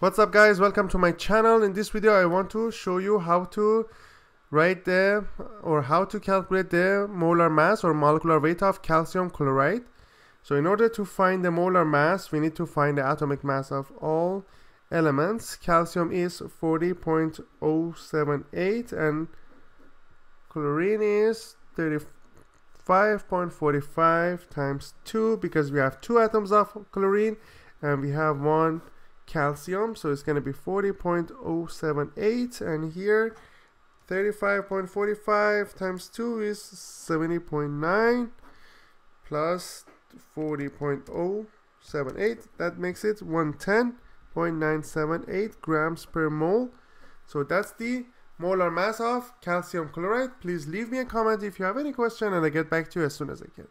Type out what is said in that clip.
What's up guys, welcome to my channel. In this video I want to show you how to write the or how to calculate the molar mass or molecular weight of calcium chloride. So in order to find the molar mass we need to find the atomic mass of all elements. Calcium is 40.078 and chlorine is 35.45 times 2 because we have two atoms of chlorine and we have one calcium so it's going to be 40.078 and here 35.45 times 2 is 70.9 plus 40.078 that makes it 110.978 grams per mole. So that's the molar mass of calcium chloride. Please leave me a comment if you have any question and I'll get back to you as soon as I can